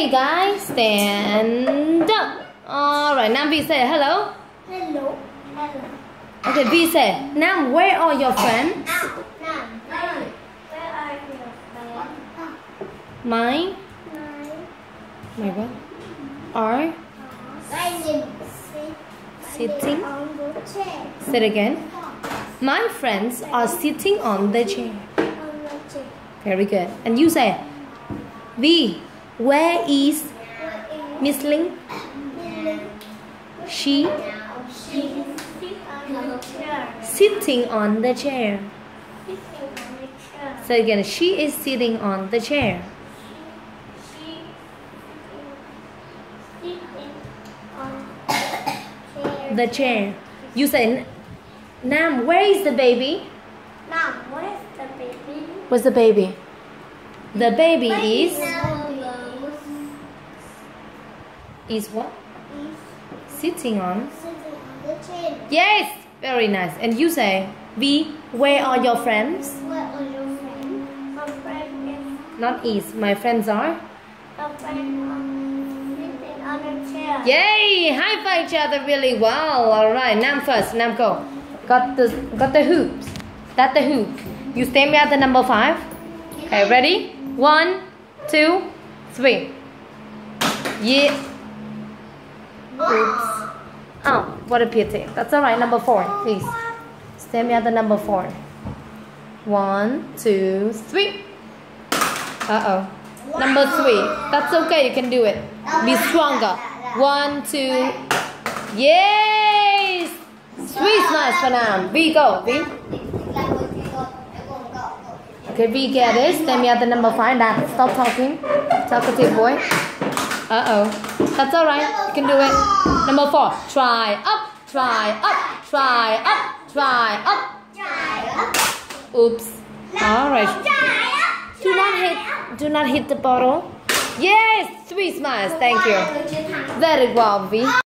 Okay, guys, stand up. All right, now Vy say hello. Hello. Hello. Okay, Vy say, now where are your friends? Now, where, where are your friends? My, My, my what? Are sitting, Sitting? on the chair. Say it again. My friends are sitting on the chair. On the chair. Very good. And you say, Vy, where is Where is Miss Ling? She sitting on the chair. sitting on the chair. Sitting on the chair. Say again, she is sitting on the chair. She is sitting on the chair. You say, Nam, where is the baby? Now, where's the baby? Where's the baby? The baby is is what? Sitting on. Sitting on the chair. Yes, very nice. And you say, Vy, where are your friends? Where are your friends? My friend is Not is. My friends are. a friend um, sitting on a chair. Yay! High five each other really well. All right, Nam first. Nam go. Got the got the hoops. That's the hoop. You stand me at the number five. Okay, ready? One, two, three. Yeah. Oops. Oh, what a pity. That's all right. Number four, please. Stand me at the number four. One, two, three. Uh oh. Number three. That's okay. You can do it. Be stronger. One, two. Yes. Sweet, nice for now. Vy go. Vy. Okay, Vy get it. Stand me at the number five. Now stop talking. Talkative boy. Uh oh. That's all right. You can do it. Number four. Try up. Try up. Try up. Try up. Try up. Oops. All right. Do not hit. Do not hit the bottle. Yes. Three smiles. Thank you. Very well, Vy.